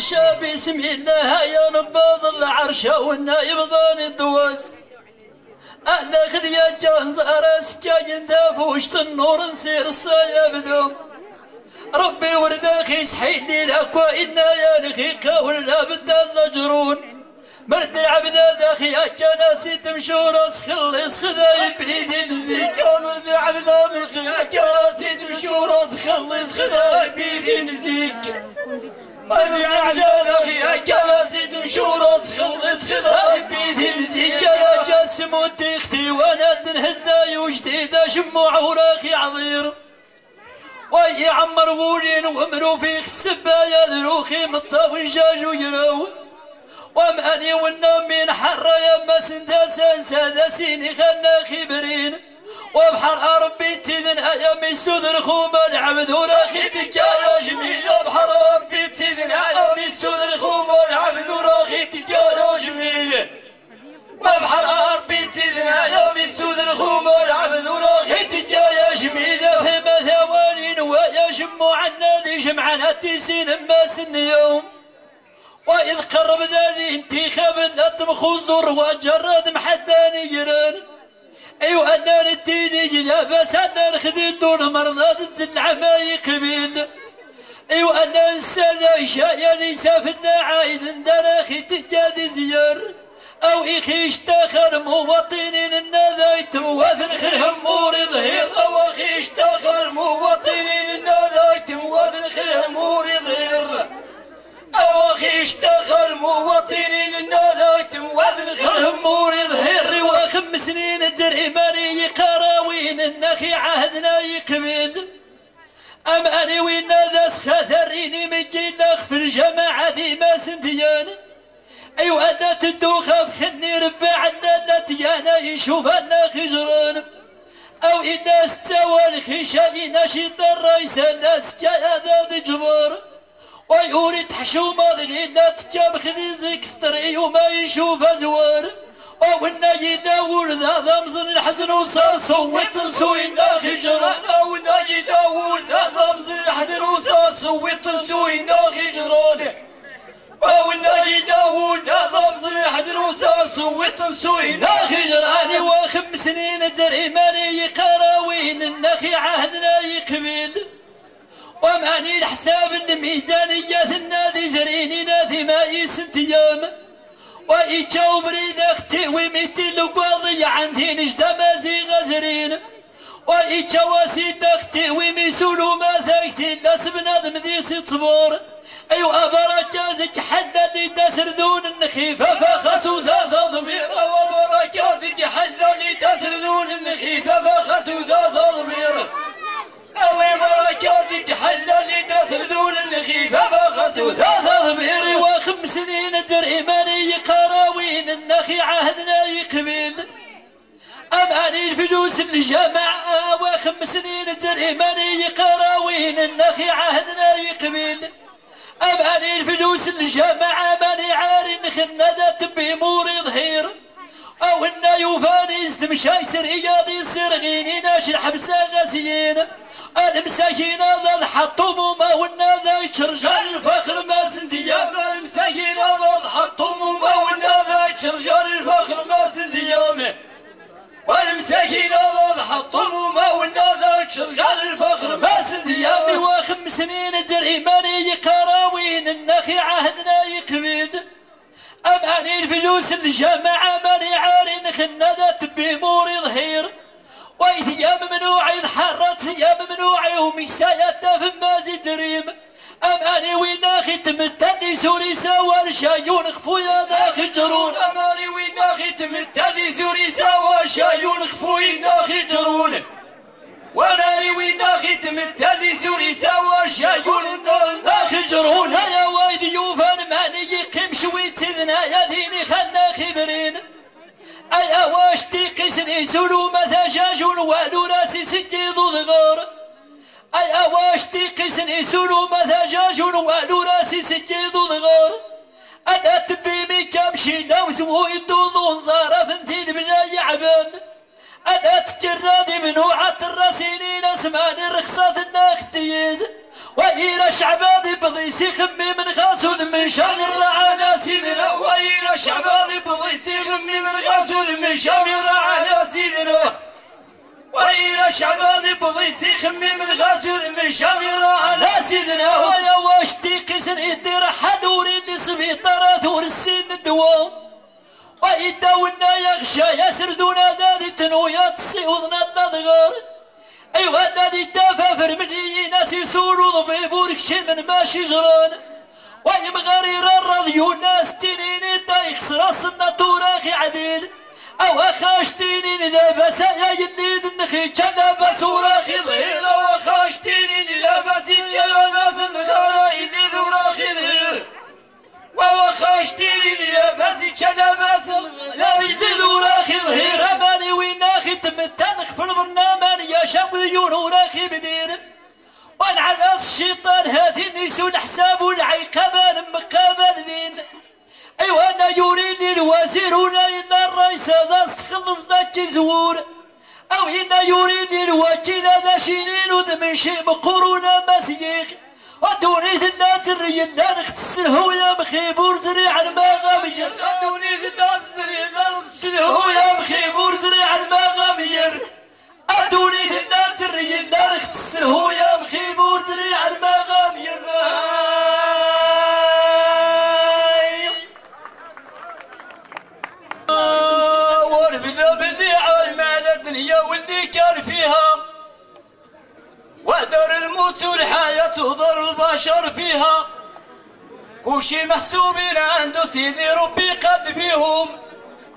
نخشى بسم الله يا نبض العرش والنايب ضاني الدواس ناخذ يا جانز أراسكا دافوش النور نسير الصياب ربي ورداخي سحيل لي الأكوا إنا يا نخيقا ولا بدل نجرون مرد العبد ذاخي أجناسي تمشوا راس خلص خذاي بيدي نزيك. مرد العبد ذاخي أجناسي تمشوا راس خلص خذاي بيدي نزيك. ذاخي أجناسي تمشوا راس خلص نزيك يا جاد سموت أختي وأنا تنهزاي وجديدة شموع وراخي عظير وي عمر ولين وامرو في السبايا ذروخي مطاوي جاجو يراون وماني والنوم حر يما سندا سادا سيني خنا خبرين وبحر ربي تذن أيامي سود الخومة العبد وراخيتك يا جميل. وبحر ربي تذن أيامي سود الخومة العبد وراخيتك يا جميل. وبحر ربي تذن أيامي سود الخومة العبد وراخيتك يا جميل. في مثوالين ويا جمع النادي جمعنا تيسين ما سن يوم وإذ قرب ذالي انتخاب الأطم خزر وجرد أيوة أنا الديني لا بس أنا نخذي دون مرضى تزلع ما يقبل أيوة أنا السنة شايا ليس في النعايد دراخي تجاد زيار. أو إخي اشتخر مواطنين النذايت وذن خلهم موري ظهير. أو إخي اشتخر مواطنين النذايت وذن خلهم موري ظهير. أواخي اشتغل مواطنين النالات وذن خلهم موري ظهير. وخم سنين النخي عهدنا يقبل أماني وين ذاس خاثريني مجي لخ في الجماعة دي ما سنديان أيوة أنا تدوخة بخني ربع عنا تيانا يشوف أنا خجران أو الناس تسوى الخشاي ناشط الرئيس الناس كذا جبار. ويوري حشومة ذينا تجاب خليزك ستري وما يشوف أزوار. ونا يداور ذا ضمزن الحزن وصار صوت سوينا خجرانا ونا يداور ذا ضمزن الحزن وصار صوت سوينا خجرانا ونا يداور ذا ضمزن الحزن وصار صوت سوينا خجراني وخم سنين جريماني قراوين النخي عهدنا يقبل. ومعني الحساب الميزانية النادي زريني نادي ما يسنت يوم وإيجاو بريد أختي وميتي لقاضي عندي نجدة مازي غزرين. وإيجاو سيد أختي وميسولو ما ثاكتي الناس بنادم ذي صبور أيوة بركازك حنا اللي تسردون النخيفة فخسوا ذا ضمير. وبركازك حنا اللي تسردون النخيفة فخسوا ذا ضمير. أوي بركاتك حلا اللي تسردون النخيفة فخسوا ثلاثة ضميري الفلوس الجماعة وخمس سنين جريماني قراوين النخي عهدنا يقبل. أماني الفلوس الجماعة ماني عاري نخنا ذات بمور ظهير أو إنا يوفاني استمشاي إيادي سرغيني ناش الحبسة غسيين المساكين هذا حطوا ما ونا ذا رجال الفخر رجال الفخر ما سنديام وخم سنين جريماني قراوين النخي عهدنا يقبل أماني الفلوس الجامعة ماني عاري خنا ذات بموري ظهير وإذ ممنوع حرت يا ممنوع ومسايا في مازي تريم أماني ويناخي تمتني سوري سوى شايون خفويا ذا خجرون أماني ويناخي تمتني سوري سوى شايون خفويا خجرون وناري تمتني سوري سوى شايون. خجرون يا وايد يوفان ماني يقيم شوي تذنا يا ديني خنا خبرين. أي أواش تيقسني سلو مثجاج وألو راسي سكيض ضغار أي أواش تيقسني سلو مثجاج وألو راسي سكيض ضغار أنا تبيمي كامشي لو سوو يدوضو زارة فنتين بلا يعبان أنا تجرادي منوعة الراسينين أسمان رخصة الناختيد وإيرا شعبادي بضيسي خمي من غاسو من شغل على سيدنا وين شعبان بضيسي غمي من غاسود من شغل على سيدنا وين شعبان بضيسي خمي من غاسود من شغل على سيدنا ويا واش قسن اللي سبيطرة دور السن الدوام. ويداونا يغشى يسردونا ذاتي تنويا تصيوضنا النضغار ايوا الذي تفافر مني ناس يسولوا ضبيبورك شي من ماشي جران ويبغى الراديو ناس تنيني دايخ سراسنا توراخي عديل. أو خاشتيني لاباس يا ينيد النخي كان لاباس وراخي ظهير أو خاشتيني لاباس كان لاباس النخي ينيد شاب ديون وراخي بدير. ونعرض الشيطان هذه النيس والحساب والعقاب مقابل دين. ايوا أنا يريني الوزير وناين الرئيس هذا استخلص ذاك زور أو أنا يريني الوكيل هذا شينين ودمشي بقرونا مسيخ ودوني لا نختصر هو يا مخيبور زريع المغامير. ودوني الناس الريال هو يا مخيبور زريع المغامير. أدوني الناس الريال لا نختصر هو يا مخيبور زريع المغامير وربنا باللي عالم على الدنيا واللي كان فيها. ودار الموت والحياة ودار البشر فيها. كوشي محسوبين عنده سيدي ربي قد بيهم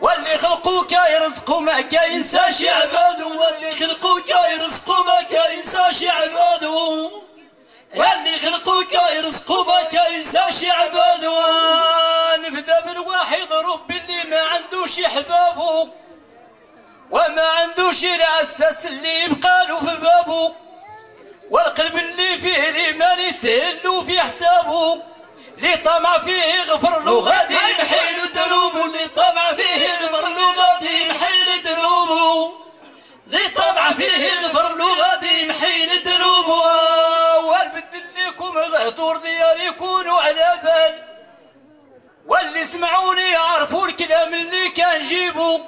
واللي خلقوا كيرزقوا ما كينساش عباده واللي خلقوا كيرزقوا ما كينساش عباده واللي خلقوا كيرزقوا ما كينساش عباده نبدأ بالواحد ربي اللي ما عندوش احبابه وما عندوش الاساس اللي يبقى له في بابه والقلب اللي فيه الإيمان يسهل في حسابه اللي طمع فيه غفر له غادي يحيل دروبه اللي طمع فيه غفر له غادي يحيل دروبه اللي طمع فيه غفر له غادي يحيل دروبه والبدل لكم الهدور ديالي يكونوا على بال. واللي سمعوني يعرفوا الكلام اللي كان جيبو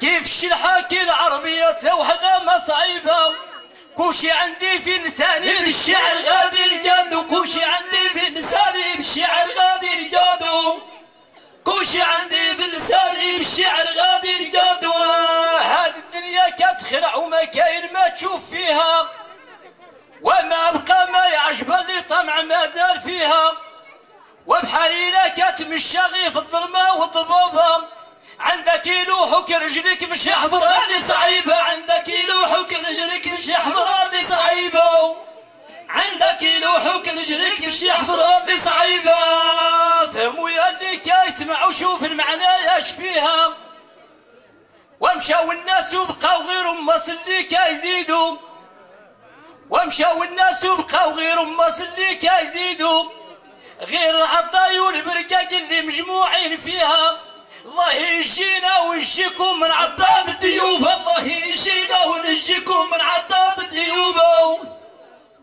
كيف الشلحاكي العربية توحدة ما صعيبة. كوشي عندي في لساني بالشعر غادي الجاد كوشي عندي في لساني بالشعر غادي الجاد كوشي عندي في لساني بالشعر غادي الجاد هاد الدنيا كتخلع وما كاين ما تشوف فيها. وما بقى ما يعجب اللي طمع ما زال فيها. وبحالي لا كتمشى غي في الظلمة والضبابة عندك يلوحك رجلك مش حفراني صعيبة عندك يلوحك رجلك مش حفراني صعيبة فهموا يا اللي كيسمع وشوف المعنى إيش فيها ومشاو الناس وبقاو غير امس اللي كيزيدوا ومشاو الناس وبقاو غير امس اللي كيزيدوا غير العطاي والبركاك اللي مجموعين فيها. الله يجينا ويجيكم من عطاب الديوب. الله يجينا ونجيكم من عطاب الديوب.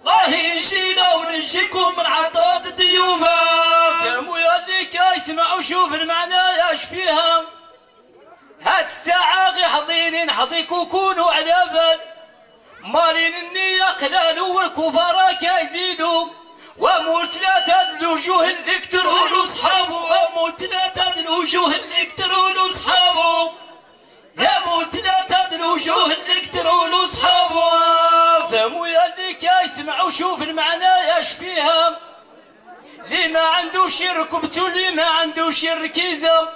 الله يجينا ونجيكم من عطاب الديوب فهموا يا اللي كيسمع وشوف المعنى إيش فيها. هاد الساعة غي حظين نحظيك وكونوا على بال. مالين النية قلال والكفار كيزيدوا ومول ثلاثة الوجوه اللي كتروا صحابه ومول ثلاثة الوجوه اللي كتروا صحابه يا مول ثلاثة الوجوه اللي كتروا صحابه كيسمع وشوف المعنى إيش فيها؟ اللي ما عندوش ركبته اللي ما عندوش الركيزة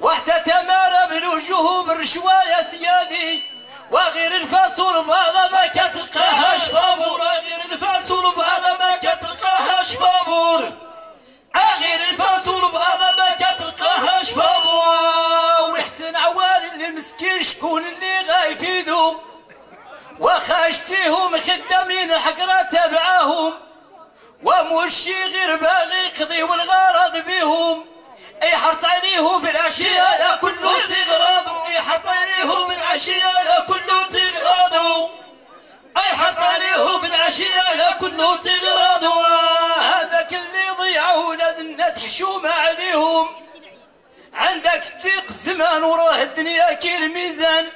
وحتى تمارى بالوجوه بالرشواية سيادي. وغير الفاصول بهذا ما كتلقاهاش فابور. غير الفاصول بهذا ما كتلقاهاش فابور. غير الفاصول بهذا ما كتلقاهاش فابور. ويحسن عوال المسكين شكون اللي غايفيدو. وخاشتيهم خدامين الحقرة تبعاهم ومشي غير باغي يقضي والغرض بيهم أي حرت عليهم في العشية كله تغراض أي حرت عليهم العشية يا كله تغراض أي حرت عليهم العشية يا كله تغراض هذاك اللي ضيعونا هاد الناس حشومة عليهم. عندك تيق زمان وراه الدنيا كي الميزان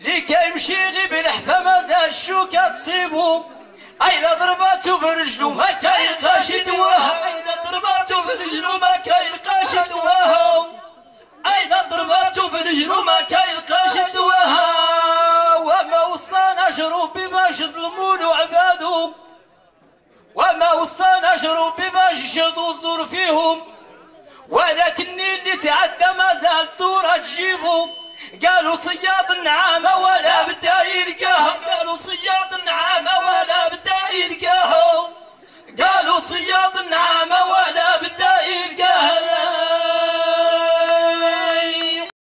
لي كيمشي غي بالحفا مازال الشوكة تصيبو اين ضرباتو في رجلو ما كيلقاش دواها. اين ضرباتو في رجلو ما كيلقاش دواها. اين ضرباتو في رجلو ما كيلقاش دواها. وما وصانا شروبي باش ظلمونو عبادو وما وصانا شروبي باش يشدو الزور فيهم. ولكني اللي تعدى ما زال دورة تجيبو. قالوا صياد النعامة ولا بدا يلقاها قالوا صياد النعامة ولا بدا يلقاها قالوا صياد النعامة ولا بدا يلقاها